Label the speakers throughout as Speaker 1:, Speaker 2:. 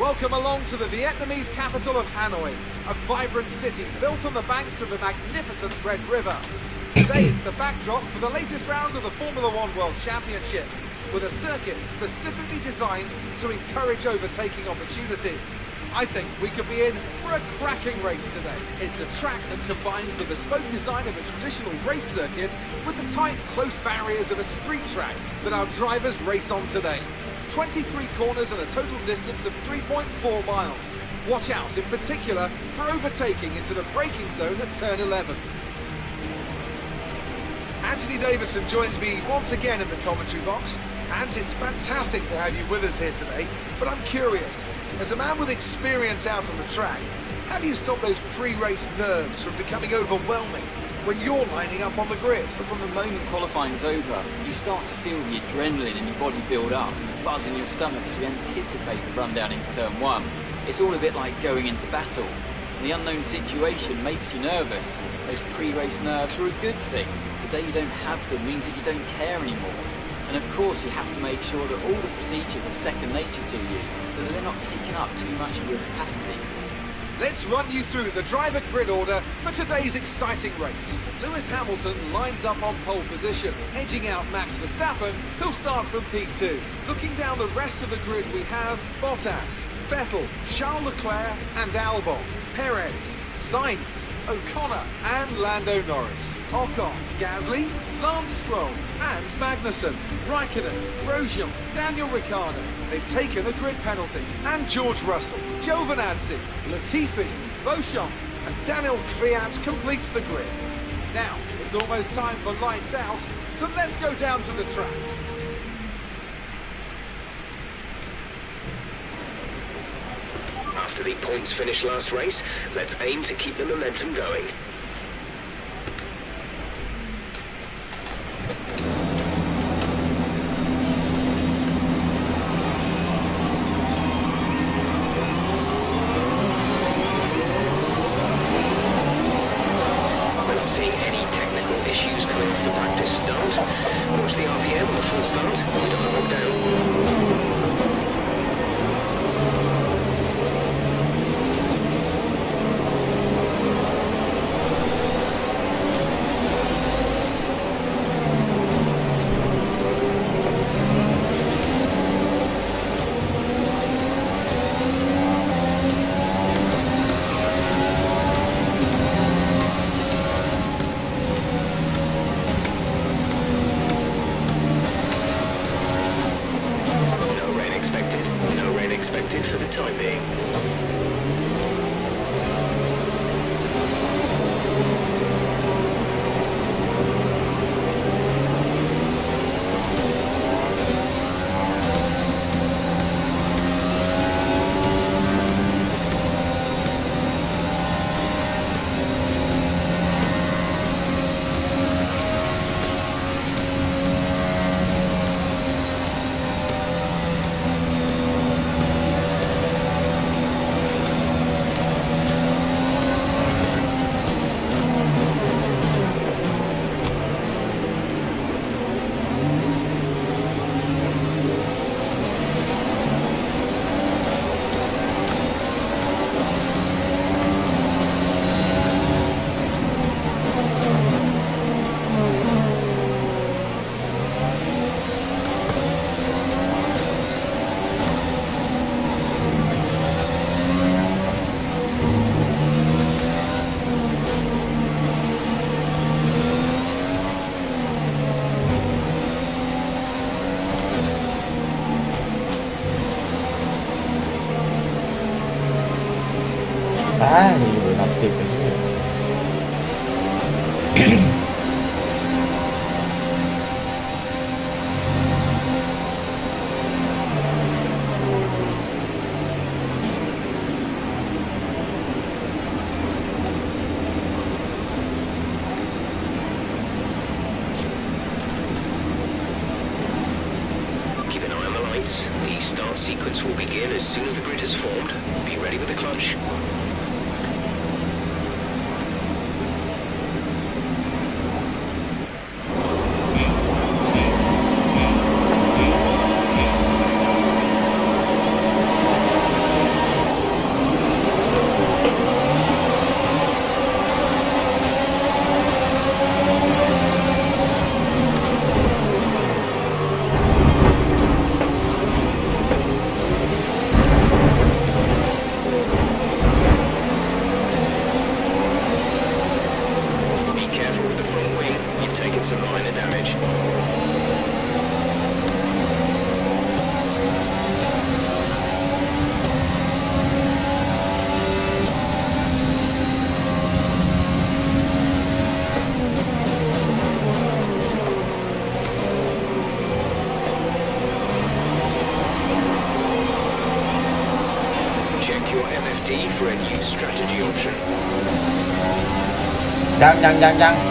Speaker 1: Welcome along to the Vietnamese capital of Hanoi, a vibrant city built on the banks of the magnificent Red River. Today it's the backdrop for the latest round of the Formula One World Championship, with a circuit specifically designed to encourage overtaking opportunities. I think we could be in for a cracking race today. It's a track that combines the bespoke design of a traditional race circuit with the tight, close barriers of a street track that our drivers race on today. 23 corners and a total distance of 3.4 miles. Watch out in particular for overtaking into the braking zone at turn 11. Anthony Davidson joins me once again in the commentary box. And it's fantastic to have you with us here today, but I'm curious, as a man with experience out on the track, how do you stop those pre-race nerves from becoming overwhelming when you're lining up on the grid?
Speaker 2: But from the moment qualifying's over, you start to feel the adrenaline in your body build up and the buzz in your stomach as you anticipate the run down into turn one. It's all a bit like going into battle. And the unknown situation makes you nervous. Those pre-race nerves are a good thing. The day you don't have them means that you don't care anymore. And of course you have to make sure that all the procedures are second nature to you, so that they're not taking up too much of your capacity.
Speaker 1: Let's run you through the driver grid order for today's exciting race. Lewis Hamilton lines up on pole position, edging out Max Verstappen, who'll start from P2. Looking down the rest of the grid we have Bottas, Vettel, Charles Leclerc and Albon, Perez, Sainz, O'Connor and Lando Norris. Ocon, Gasly, Lance Stroll and Magnussen, Raikkonen, Grosjean, Daniel Ricciardo. They've taken a grid penalty. And George Russell, Giovinazzi, Latifi, Beauchamp and Daniel Kvyat completes the grid. Now, it's almost time for lights out, so let's go down to the track.
Speaker 3: After the points finish last race, let's aim to keep the momentum going. As soon as the grid is formed. Be ready with the clutch. Dân dân dân dân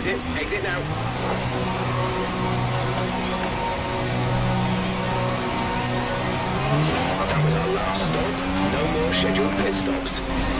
Speaker 3: Exit, exit now. That was our last stop. No more scheduled pit stops.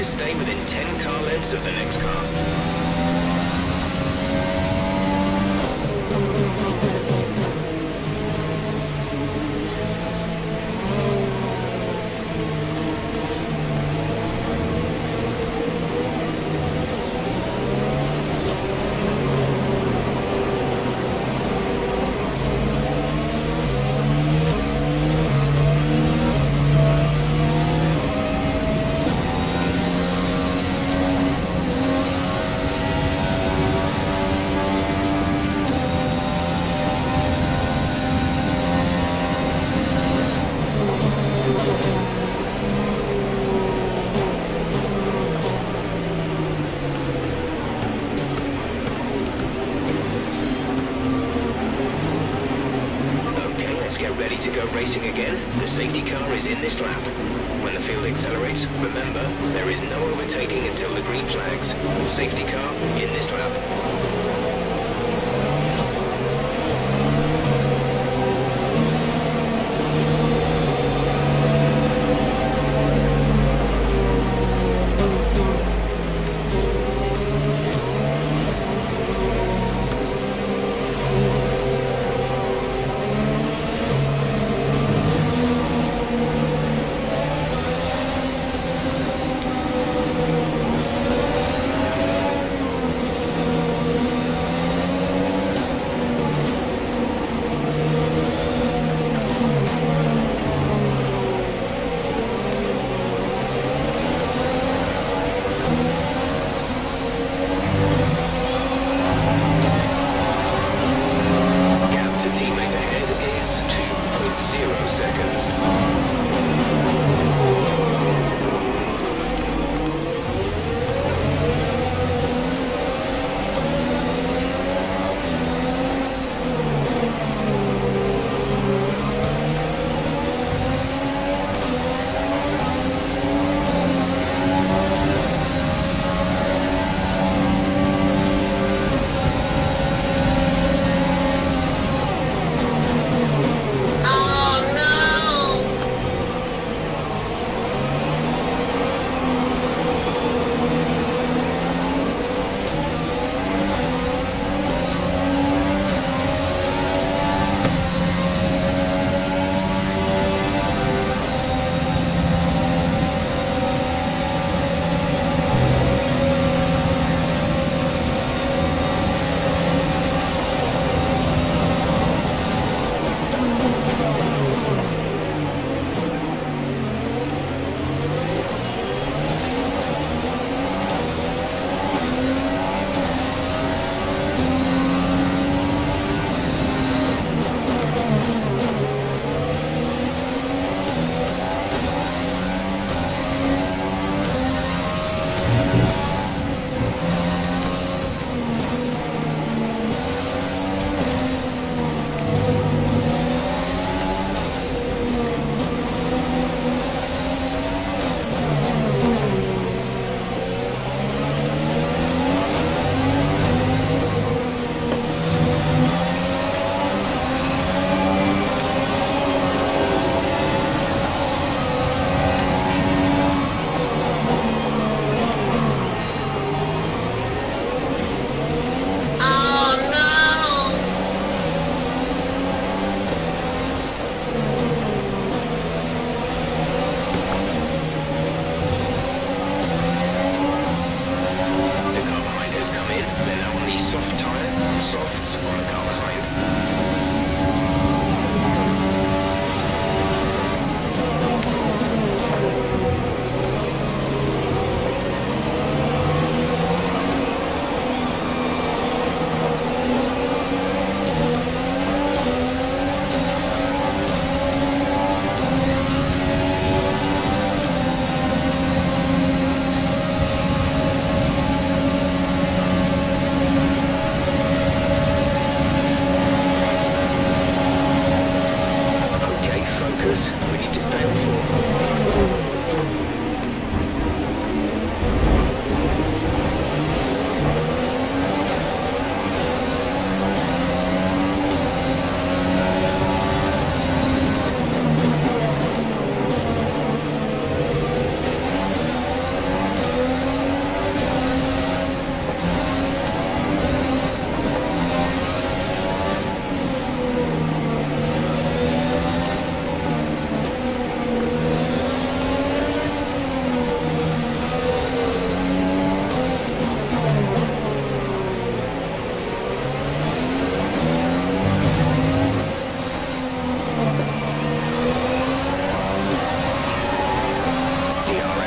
Speaker 3: To stay within 10 car lengths of the next car. Okay, let's get ready to go racing again. The safety car is in this lap. When the field accelerates, remember, there is no overtaking until the green flags. Safety car in this lap.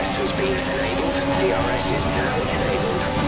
Speaker 3: DRS has been enabled. DRS is now enabled.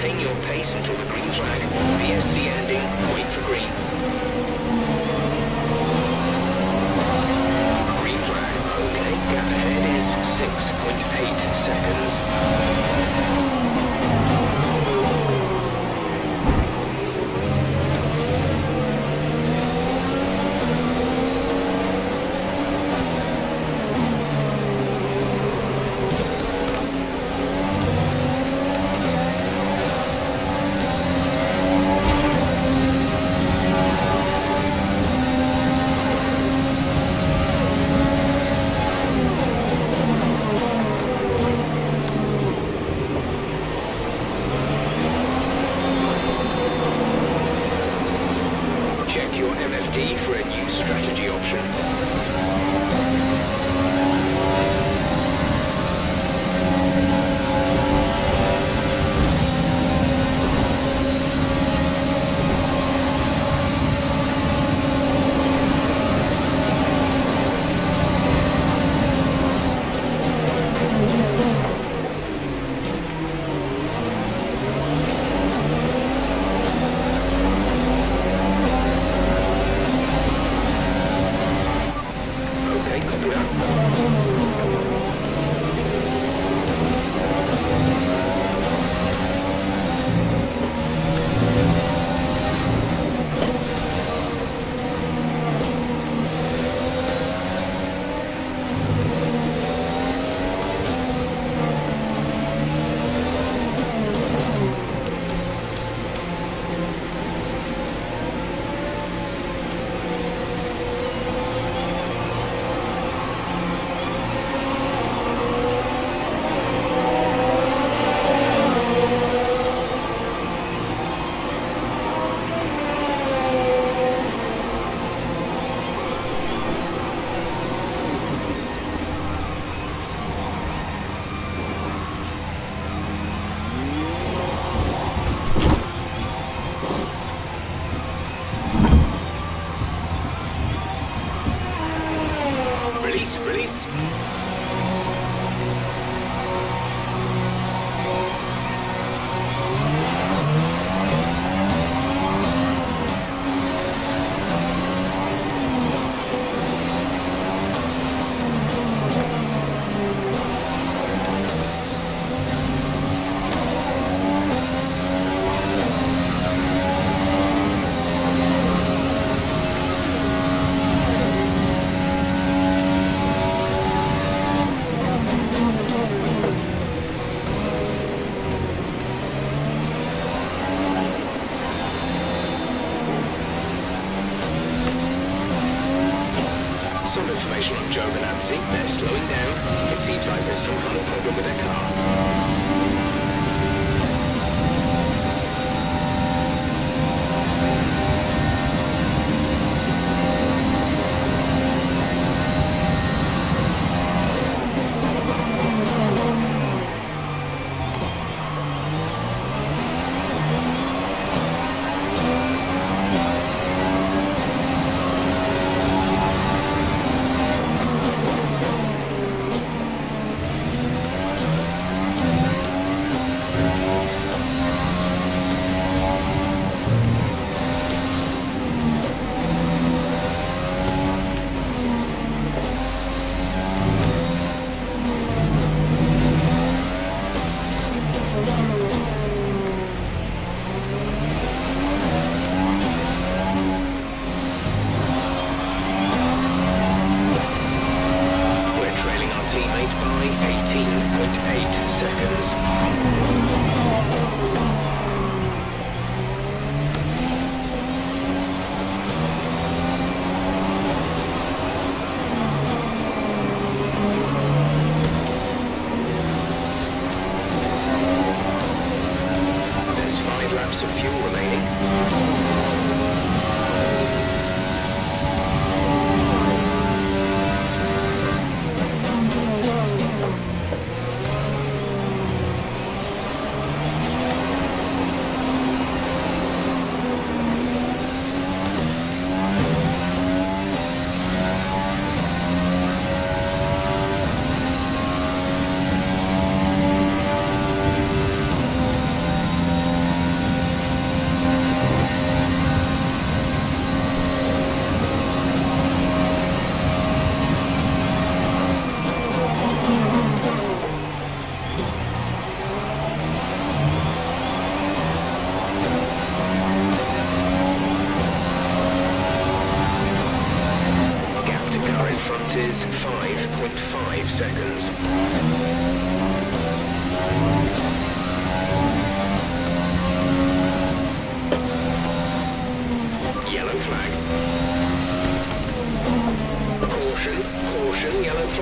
Speaker 3: Maintain your pace until the green flag. VSC ending. Wait Laps of fuel remaining.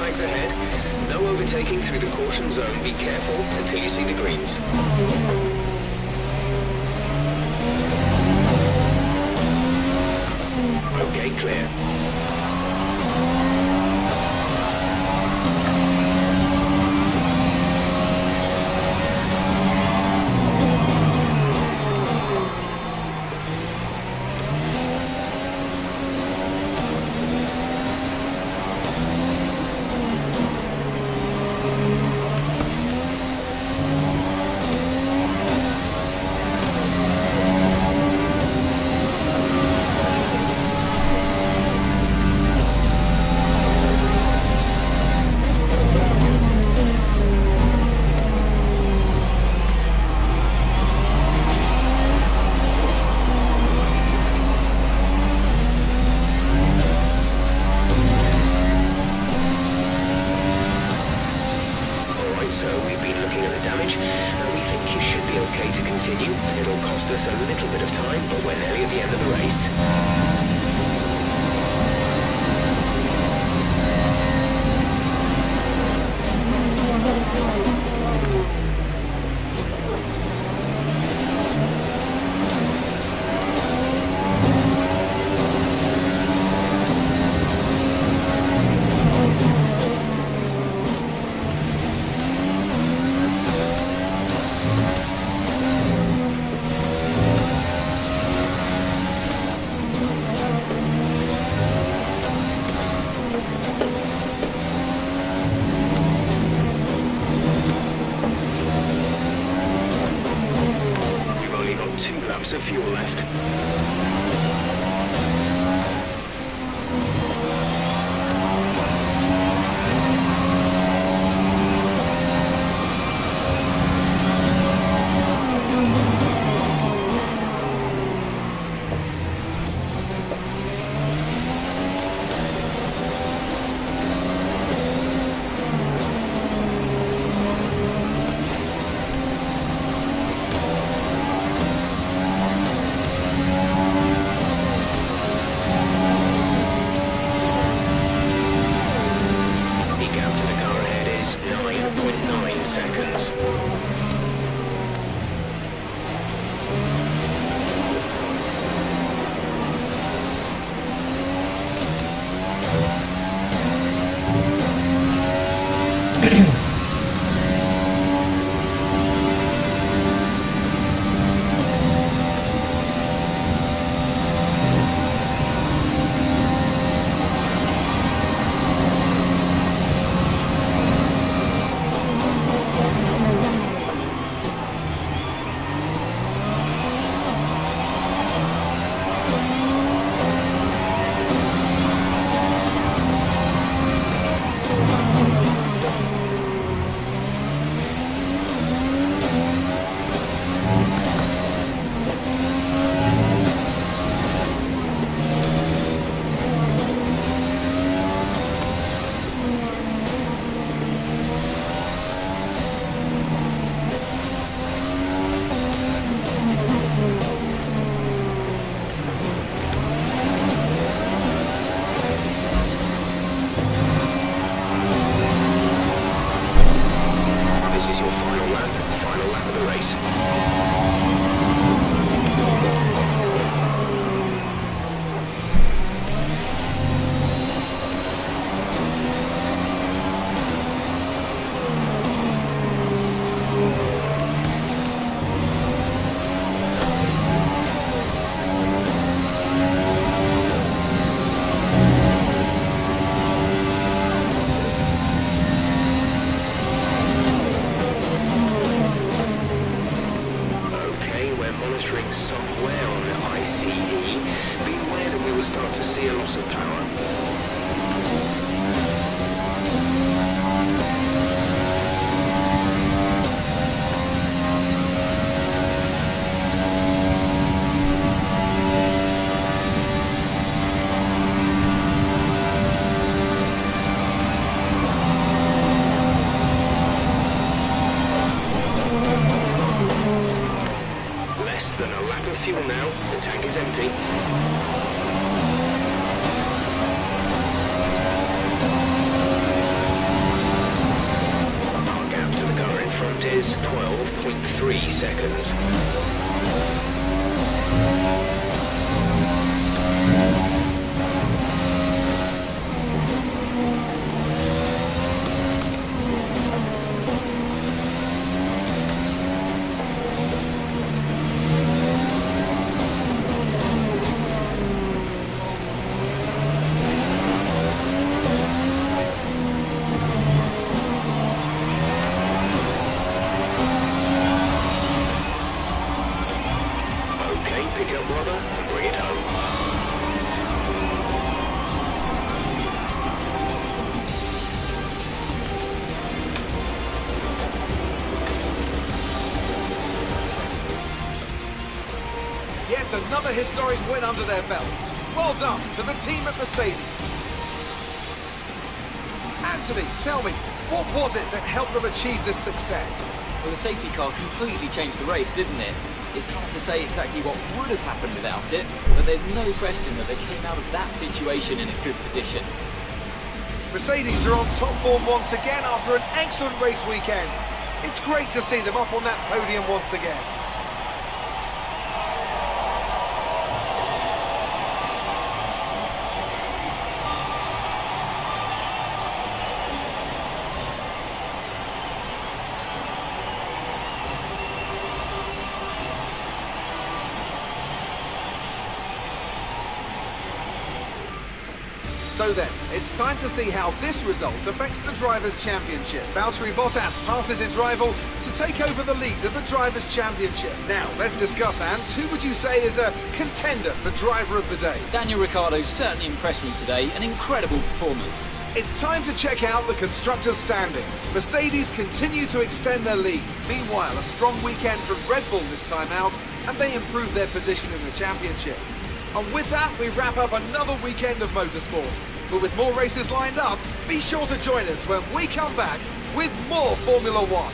Speaker 3: Flags ahead. No overtaking through the caution zone. Be careful until you see the greens. Okay, clear. Okay to continue. It'll cost us a little bit of time, but we're nearly at the end of the race. Pick up rubber and bring it home.
Speaker 1: Yes, another historic win under their belts. Well done to the team at Mercedes. Anthony, tell me, what was it that helped them achieve this success?
Speaker 2: Well, the safety car completely changed the race, didn't it? It's hard to say exactly what would have happened without it, but there's no question that they came out of that situation in a good position.
Speaker 1: Mercedes are on top form once again after an excellent race weekend. It's great to see them up on that podium once again. So then, it's time to see how this result affects the Drivers' Championship. Valtteri Bottas passes his rival to take over the lead of the Drivers' Championship. Now, let's discuss, Ant. Who would you say is a contender for Driver of the Day?
Speaker 2: Daniel Ricciardo certainly impressed me today, an incredible performance.
Speaker 1: It's time to check out the constructors' standings. Mercedes continue to extend their lead. Meanwhile, a strong weekend from Red Bull this time out, and they improve their position in the championship. And with that, we wrap up another weekend of motorsport. But with more races lined up, be sure to join us when we come back with more Formula One.